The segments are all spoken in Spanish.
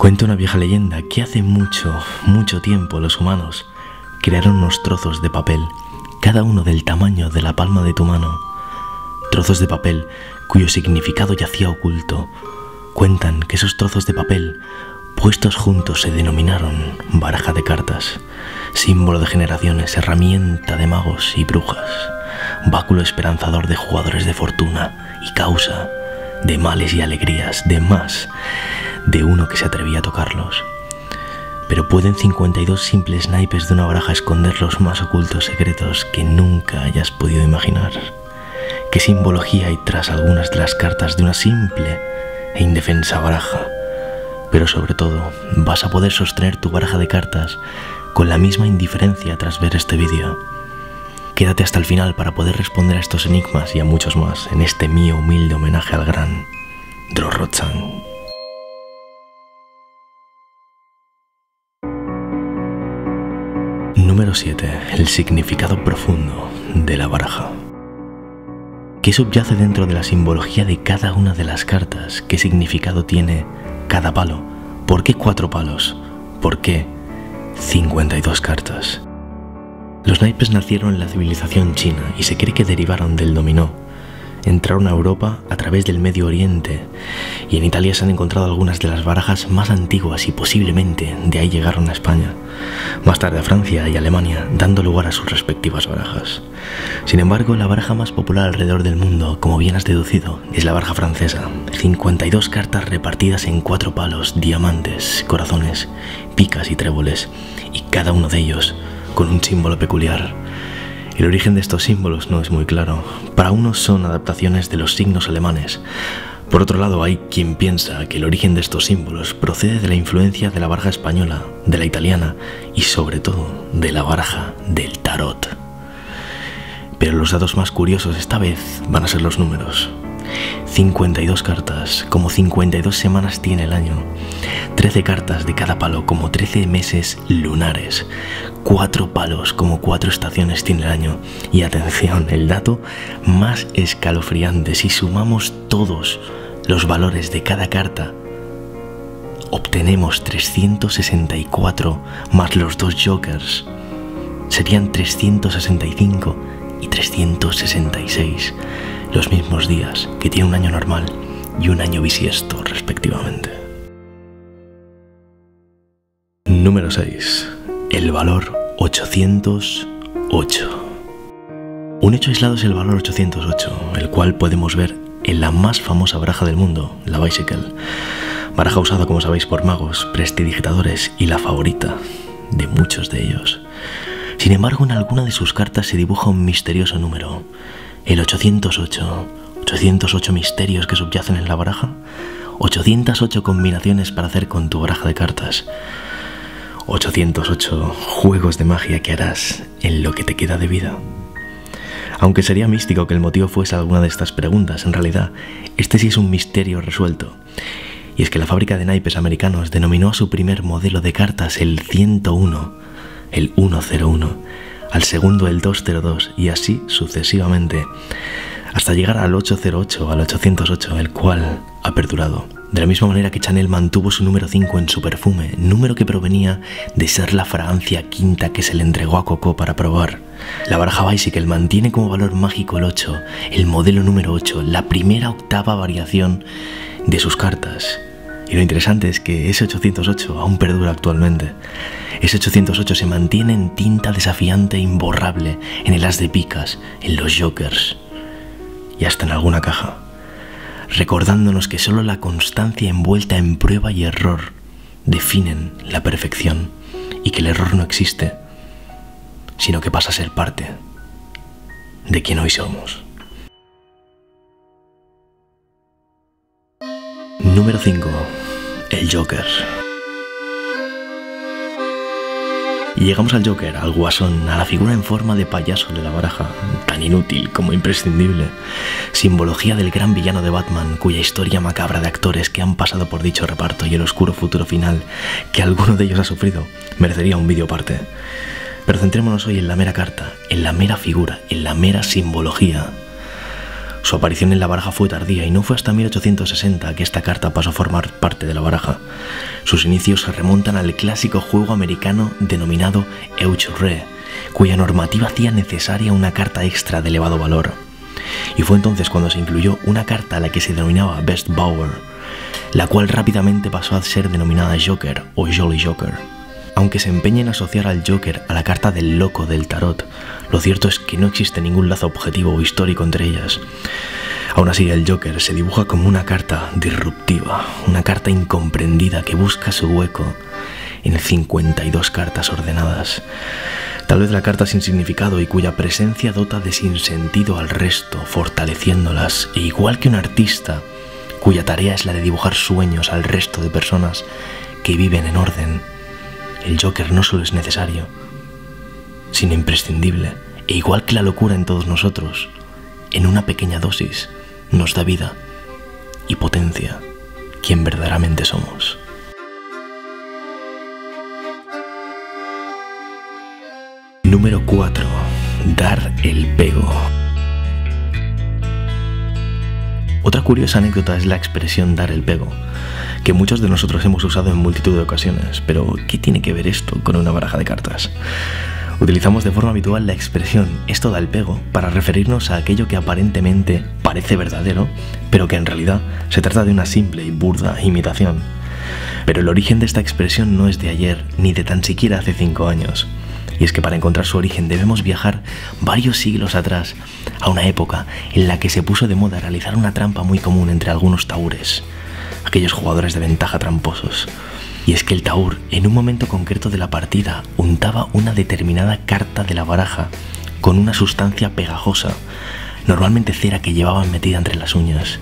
Cuenta una vieja leyenda que hace mucho, mucho tiempo los humanos crearon unos trozos de papel, cada uno del tamaño de la palma de tu mano. Trozos de papel cuyo significado yacía oculto. Cuentan que esos trozos de papel puestos juntos se denominaron baraja de cartas, símbolo de generaciones, herramienta de magos y brujas, báculo esperanzador de jugadores de fortuna y causa de males y alegrías, de más de uno que se atrevía a tocarlos. Pero pueden 52 simples naipes de una baraja esconder los más ocultos secretos que nunca hayas podido imaginar. ¿Qué simbología hay tras algunas de las cartas de una simple e indefensa baraja? Pero sobre todo, vas a poder sostener tu baraja de cartas con la misma indiferencia tras ver este vídeo. Quédate hasta el final para poder responder a estos enigmas y a muchos más en este mío humilde homenaje al gran Drorochan. Número 7. El significado profundo de la baraja. ¿Qué subyace dentro de la simbología de cada una de las cartas? ¿Qué significado tiene cada palo? ¿Por qué cuatro palos? ¿Por qué 52 cartas? Los naipes nacieron en la civilización china y se cree que derivaron del dominó, entraron a Europa a través del Medio Oriente y en Italia se han encontrado algunas de las barajas más antiguas y posiblemente de ahí llegaron a España, más tarde a Francia y Alemania, dando lugar a sus respectivas barajas. Sin embargo, la baraja más popular alrededor del mundo, como bien has deducido, es la baraja francesa. 52 cartas repartidas en cuatro palos, diamantes, corazones, picas y tréboles, y cada uno de ellos con un símbolo peculiar el origen de estos símbolos no es muy claro. Para unos son adaptaciones de los signos alemanes. Por otro lado, hay quien piensa que el origen de estos símbolos procede de la influencia de la baraja española, de la italiana y sobre todo de la baraja del tarot. Pero los datos más curiosos esta vez van a ser los números. 52 cartas, como 52 semanas tiene el año. 13 cartas de cada palo, como 13 meses lunares. 4 palos, como 4 estaciones tiene el año. Y atención, el dato más escalofriante, si sumamos todos los valores de cada carta, obtenemos 364 más los dos jokers. Serían 365 y 366 los mismos días que tiene un año normal y un año bisiesto respectivamente. Número 6. El valor 808. Un hecho aislado es el valor 808, el cual podemos ver en la más famosa baraja del mundo, la Bicycle. Baraja usada, como sabéis, por magos, prestidigitadores y la favorita de muchos de ellos. Sin embargo, en alguna de sus cartas se dibuja un misterioso número, el 808. 808 misterios que subyacen en la baraja. 808 combinaciones para hacer con tu baraja de cartas. 808 juegos de magia que harás en lo que te queda de vida. Aunque sería místico que el motivo fuese alguna de estas preguntas, en realidad, este sí es un misterio resuelto. Y es que la fábrica de naipes americanos denominó a su primer modelo de cartas el 101, el 101, al segundo el 202 y así sucesivamente, hasta llegar al 808, al 808, el cual ha perdurado. De la misma manera que Chanel mantuvo su número 5 en su perfume, número que provenía de ser la fragancia quinta que se le entregó a Coco para probar. La baraja Bicycle mantiene como valor mágico el 8, el modelo número 8, la primera octava variación de sus cartas. Y lo interesante es que ese 808 aún perdura actualmente. Ese 808 se mantiene en tinta desafiante e imborrable en el as de picas, en los jokers y hasta en alguna caja, recordándonos que solo la constancia envuelta en prueba y error definen la perfección y que el error no existe, sino que pasa a ser parte de quien hoy somos. Número 5. El Joker. Y llegamos al Joker, al guasón, a la figura en forma de payaso de la baraja, tan inútil como imprescindible. Simbología del gran villano de Batman, cuya historia macabra de actores que han pasado por dicho reparto y el oscuro futuro final que alguno de ellos ha sufrido, merecería un vídeo aparte. Pero centrémonos hoy en la mera carta, en la mera figura, en la mera simbología. Su aparición en la baraja fue tardía y no fue hasta 1860 que esta carta pasó a formar parte de la baraja. Sus inicios se remontan al clásico juego americano denominado Euchre, cuya normativa hacía necesaria una carta extra de elevado valor. Y fue entonces cuando se incluyó una carta a la que se denominaba Best Bower, la cual rápidamente pasó a ser denominada Joker o Jolly Joker. Aunque se empeña en asociar al Joker a la carta del loco del tarot, lo cierto es que no existe ningún lazo objetivo o histórico entre ellas. Aún así, el Joker se dibuja como una carta disruptiva, una carta incomprendida que busca su hueco en 52 cartas ordenadas. Tal vez la carta sin significado y cuya presencia dota de sinsentido al resto, fortaleciéndolas, e igual que un artista cuya tarea es la de dibujar sueños al resto de personas que viven en orden, el Joker no solo es necesario, sino imprescindible, e igual que la locura en todos nosotros, en una pequeña dosis nos da vida y potencia quien verdaderamente somos. Número 4. Dar el pego. Otra curiosa anécdota es la expresión dar el pego, que muchos de nosotros hemos usado en multitud de ocasiones, pero ¿qué tiene que ver esto con una baraja de cartas? Utilizamos de forma habitual la expresión esto da el pego para referirnos a aquello que aparentemente parece verdadero, pero que en realidad se trata de una simple y burda imitación. Pero el origen de esta expresión no es de ayer ni de tan siquiera hace cinco años. Y es que para encontrar su origen debemos viajar varios siglos atrás, a una época en la que se puso de moda realizar una trampa muy común entre algunos taures, aquellos jugadores de ventaja tramposos. Y es que el Taur, en un momento concreto de la partida, untaba una determinada carta de la baraja con una sustancia pegajosa, normalmente cera que llevaban metida entre las uñas.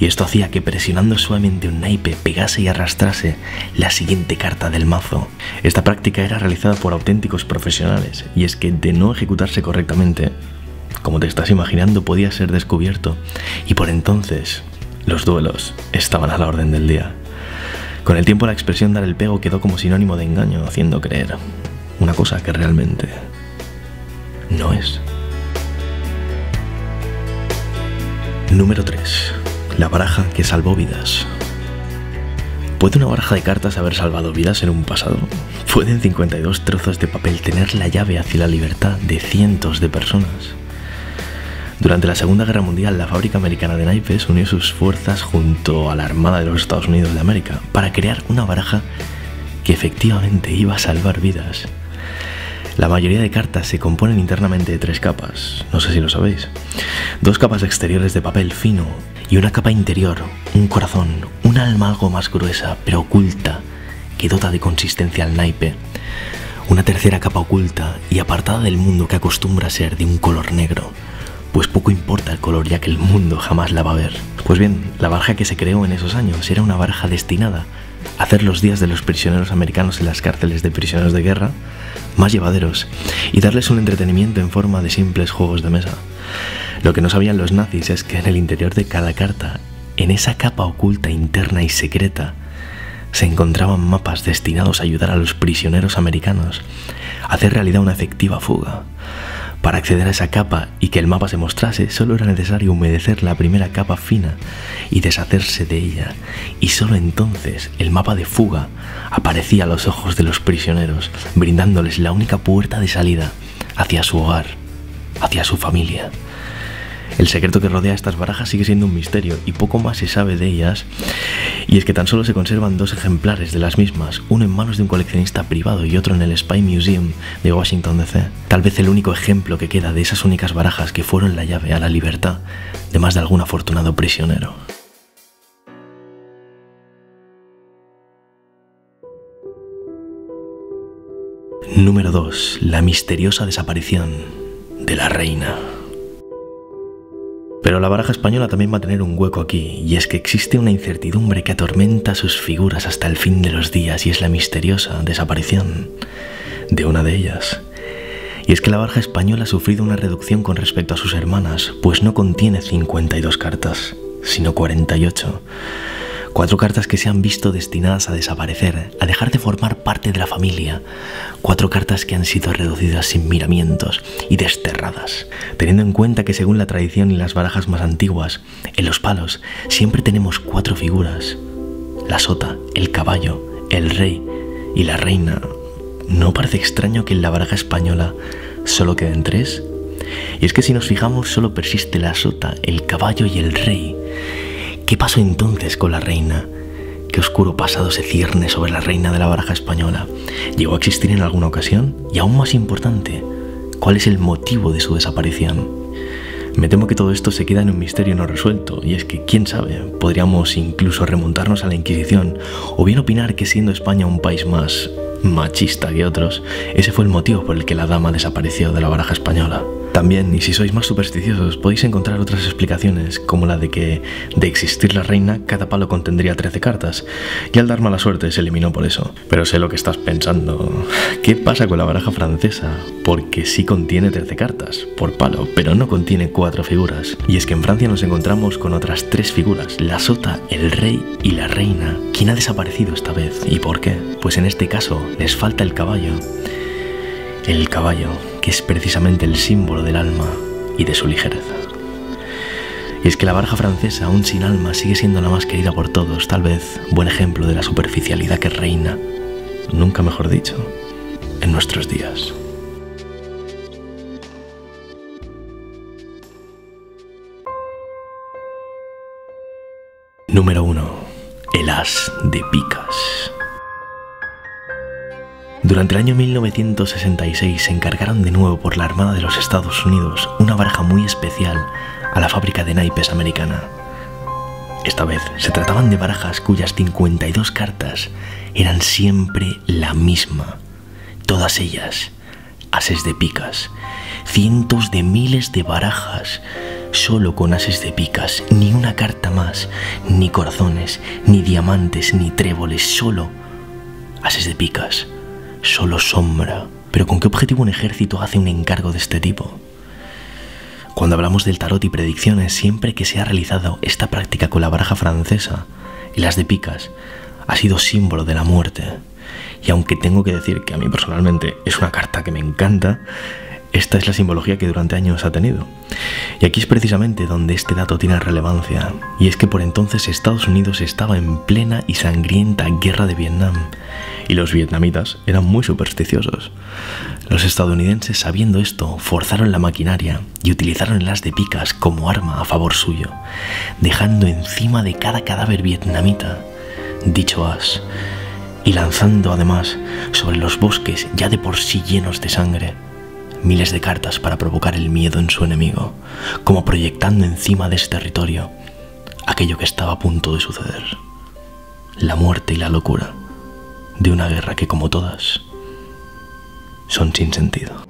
Y esto hacía que presionando suavemente un naipe pegase y arrastrase la siguiente carta del mazo. Esta práctica era realizada por auténticos profesionales, y es que de no ejecutarse correctamente, como te estás imaginando, podía ser descubierto. Y por entonces, los duelos estaban a la orden del día. Con el tiempo la expresión dar el pego quedó como sinónimo de engaño, haciendo creer una cosa que realmente no es. Número 3. La baraja que salvó vidas. ¿Puede una baraja de cartas haber salvado vidas en un pasado? ¿Pueden 52 trozos de papel tener la llave hacia la libertad de cientos de personas? Durante la Segunda Guerra Mundial, la fábrica americana de naipes unió sus fuerzas junto a la Armada de los Estados Unidos de América para crear una baraja que efectivamente iba a salvar vidas. La mayoría de cartas se componen internamente de tres capas, no sé si lo sabéis. Dos capas exteriores de papel fino y una capa interior, un corazón, un alma algo más gruesa pero oculta que dota de consistencia al naipe. Una tercera capa oculta y apartada del mundo que acostumbra a ser de un color negro pues poco importa el color ya que el mundo jamás la va a ver. Pues bien, la baraja que se creó en esos años era una baraja destinada a hacer los días de los prisioneros americanos en las cárceles de prisioneros de guerra más llevaderos y darles un entretenimiento en forma de simples juegos de mesa. Lo que no sabían los nazis es que en el interior de cada carta, en esa capa oculta interna y secreta, se encontraban mapas destinados a ayudar a los prisioneros americanos a hacer realidad una efectiva fuga. Para acceder a esa capa y que el mapa se mostrase, solo era necesario humedecer la primera capa fina y deshacerse de ella, y solo entonces el mapa de fuga aparecía a los ojos de los prisioneros, brindándoles la única puerta de salida hacia su hogar, hacia su familia. El secreto que rodea estas barajas sigue siendo un misterio y poco más se sabe de ellas. Y es que tan solo se conservan dos ejemplares de las mismas, uno en manos de un coleccionista privado y otro en el Spy Museum de Washington DC. Tal vez el único ejemplo que queda de esas únicas barajas que fueron la llave a la libertad de más de algún afortunado prisionero. Número 2. La misteriosa desaparición de la reina. Pero la baraja española también va a tener un hueco aquí, y es que existe una incertidumbre que atormenta sus figuras hasta el fin de los días, y es la misteriosa desaparición de una de ellas. Y es que la baraja española ha sufrido una reducción con respecto a sus hermanas, pues no contiene 52 cartas, sino 48. Cuatro cartas que se han visto destinadas a desaparecer, a dejar de formar parte de la familia. Cuatro cartas que han sido reducidas sin miramientos y desterradas. Teniendo en cuenta que según la tradición y las barajas más antiguas, en los palos siempre tenemos cuatro figuras. La sota, el caballo, el rey y la reina. ¿No parece extraño que en la baraja española solo queden tres? Y es que si nos fijamos solo persiste la sota, el caballo y el rey. ¿Qué pasó entonces con la reina? ¿Qué oscuro pasado se cierne sobre la reina de la baraja española? ¿Llegó a existir en alguna ocasión? Y aún más importante, ¿cuál es el motivo de su desaparición? Me temo que todo esto se queda en un misterio no resuelto, y es que, quién sabe, podríamos incluso remontarnos a la Inquisición, o bien opinar que siendo España un país más machista que otros, ese fue el motivo por el que la dama desapareció de la baraja española. También, y si sois más supersticiosos, podéis encontrar otras explicaciones, como la de que, de existir la reina, cada palo contendría 13 cartas, y al dar mala suerte se eliminó por eso. Pero sé lo que estás pensando. ¿Qué pasa con la baraja francesa? Porque sí contiene 13 cartas, por palo, pero no contiene cuatro figuras. Y es que en Francia nos encontramos con otras tres figuras, la sota, el rey y la reina. ¿Quién ha desaparecido esta vez? ¿Y por qué? Pues en este caso les falta el caballo. El caballo, es precisamente el símbolo del alma y de su ligereza. Y es que la baraja francesa, aún sin alma, sigue siendo la más querida por todos, tal vez buen ejemplo de la superficialidad que reina, nunca mejor dicho, en nuestros días. Número 1. El as de picas. Durante el año 1966 se encargaron de nuevo por la Armada de los Estados Unidos una baraja muy especial a la fábrica de naipes americana. Esta vez se trataban de barajas cuyas 52 cartas eran siempre la misma, todas ellas ases de picas, cientos de miles de barajas solo con ases de picas, ni una carta más, ni corazones, ni diamantes, ni tréboles, solo ases de picas solo sombra. Pero ¿con qué objetivo un ejército hace un encargo de este tipo? Cuando hablamos del tarot y predicciones, siempre que se ha realizado esta práctica con la baraja francesa y las de picas, ha sido símbolo de la muerte. Y aunque tengo que decir que a mí personalmente es una carta que me encanta, esta es la simbología que durante años ha tenido. Y aquí es precisamente donde este dato tiene relevancia, y es que por entonces Estados Unidos estaba en plena y sangrienta guerra de Vietnam, y los vietnamitas eran muy supersticiosos. Los estadounidenses, sabiendo esto, forzaron la maquinaria y utilizaron el as de picas como arma a favor suyo, dejando encima de cada cadáver vietnamita dicho as, y lanzando además sobre los bosques ya de por sí llenos de sangre miles de cartas para provocar el miedo en su enemigo, como proyectando encima de ese territorio aquello que estaba a punto de suceder, la muerte y la locura de una guerra que como todas son sin sentido.